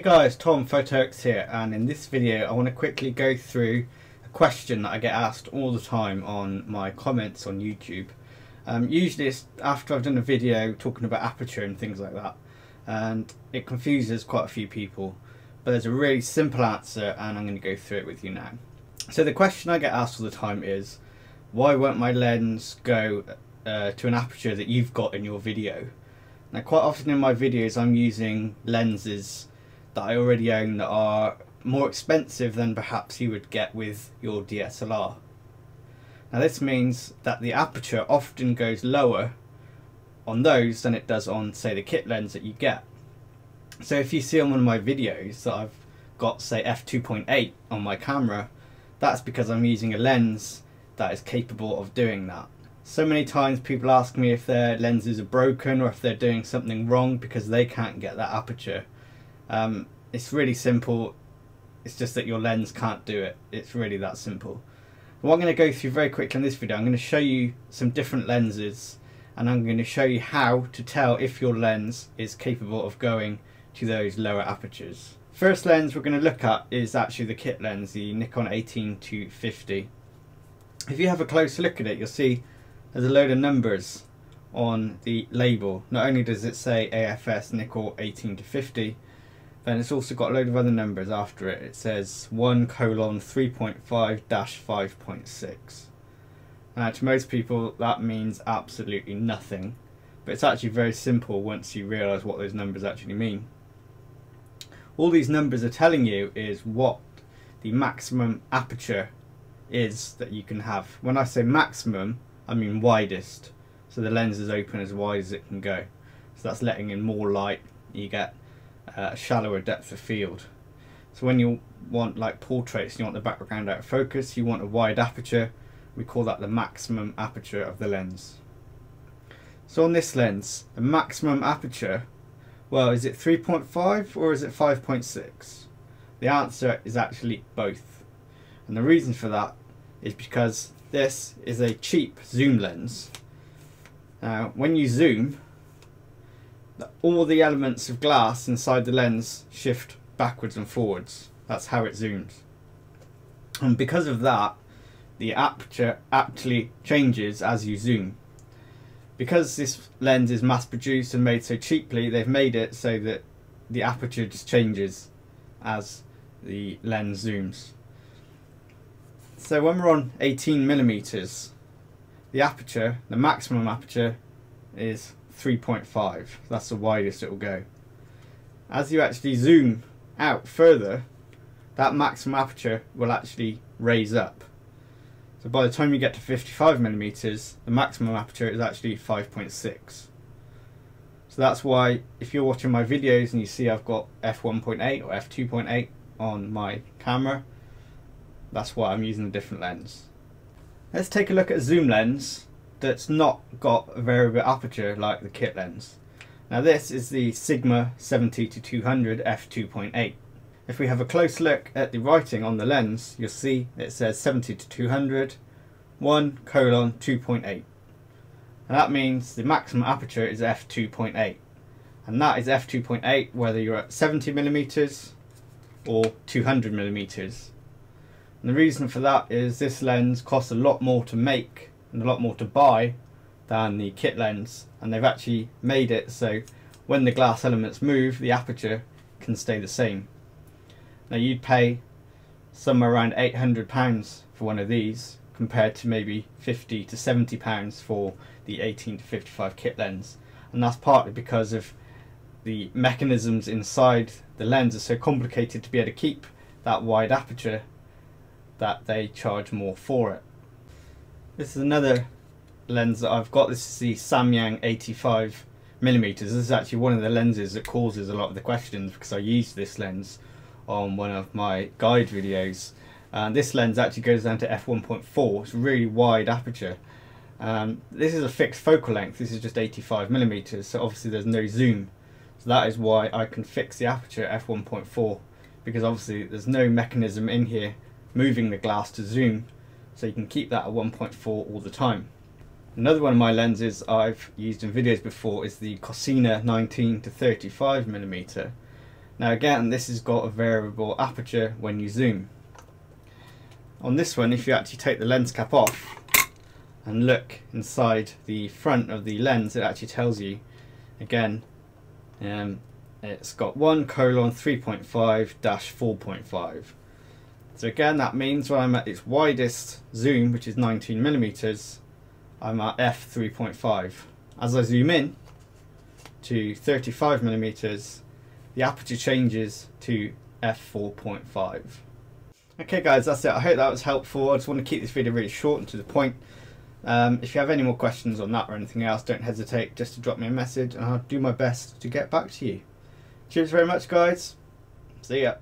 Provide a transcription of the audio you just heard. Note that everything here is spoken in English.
guys, Tom Photoix here and in this video I want to quickly go through a question that I get asked all the time on my comments on YouTube. Um, usually it's after I've done a video talking about aperture and things like that and it confuses quite a few people but there's a really simple answer and I'm going to go through it with you now. So the question I get asked all the time is why won't my lens go uh, to an aperture that you've got in your video? Now quite often in my videos I'm using lenses that I already own that are more expensive than perhaps you would get with your DSLR. Now this means that the aperture often goes lower on those than it does on say the kit lens that you get. So if you see on one of my videos that I've got say f2.8 on my camera that's because I'm using a lens that is capable of doing that. So many times people ask me if their lenses are broken or if they're doing something wrong because they can't get that aperture. Um, it's really simple. It's just that your lens can't do it. It's really that simple. What I'm going to go through very quickly in this video, I'm going to show you some different lenses and I'm going to show you how to tell if your lens is capable of going to those lower apertures. First lens we're going to look at is actually the kit lens, the Nikon 18 to 50. If you have a close look at it, you'll see there's a load of numbers on the label. Not only does it say AFS Nikon 18 to 50, then it's also got a load of other numbers after it. It says 1 colon 3.5 dash 5.6. Now to most people that means absolutely nothing, but it's actually very simple once you realise what those numbers actually mean. All these numbers are telling you is what the maximum aperture is that you can have. When I say maximum, I mean widest. So the lens is open as wide as it can go. So that's letting in more light. You get uh, shallower depth of field. So when you want like portraits, you want the background out of focus, you want a wide aperture, we call that the maximum aperture of the lens. So on this lens, the maximum aperture, well, is it 3.5 or is it 5.6? The answer is actually both. And the reason for that is because this is a cheap zoom lens. Now, when you zoom, all the elements of glass inside the lens shift backwards and forwards. That's how it zooms. And because of that, the aperture actually changes as you zoom. Because this lens is mass produced and made so cheaply, they've made it so that the aperture just changes as the lens zooms. So when we're on 18 millimeters, the aperture, the maximum aperture is 3.5. That's the widest it will go. As you actually zoom out further, that maximum aperture will actually raise up. So by the time you get to 55 millimeters, the maximum aperture is actually 5.6. So that's why if you're watching my videos and you see I've got f1.8 or f2.8 on my camera, that's why I'm using a different lens. Let's take a look at a zoom lens that's not got a variable aperture like the kit lens. Now this is the Sigma 70 to 200 f2.8. If we have a close look at the writing on the lens, you'll see it says 70 to 200, 1 colon 2.8. And that means the maximum aperture is f2.8. And that is f2.8 whether you're at 70 millimeters or 200 millimeters. And the reason for that is this lens costs a lot more to make and a lot more to buy than the kit lens and they've actually made it so when the glass elements move the aperture can stay the same. Now you'd pay somewhere around £800 for one of these compared to maybe 50 to 70 pounds for the 18 to 55 kit lens and that's partly because of the mechanisms inside the lens are so complicated to be able to keep that wide aperture that they charge more for it. This is another lens that I've got. This is the Samyang 85 millimeters. This is actually one of the lenses that causes a lot of the questions because I used this lens on one of my guide videos. And this lens actually goes down to f1.4. It's really wide aperture. Um, this is a fixed focal length. This is just 85 millimeters. So obviously there's no zoom. So that is why I can fix the aperture at f1.4 because obviously there's no mechanism in here moving the glass to zoom so you can keep that at 1.4 all the time. Another one of my lenses I've used in videos before is the Cosina 19 to 35 millimeter. Now again, this has got a variable aperture when you zoom. On this one, if you actually take the lens cap off and look inside the front of the lens, it actually tells you, again, um, it's got 1 colon 3.5 dash 4.5. So again, that means when I'm at its widest zoom, which is 19 millimeters, I'm at f3.5. As I zoom in to 35 millimeters, the aperture changes to f4.5. Okay guys, that's it. I hope that was helpful. I just want to keep this video really short and to the point. Um, if you have any more questions on that or anything else, don't hesitate just to drop me a message and I'll do my best to get back to you. Cheers very much guys. See ya.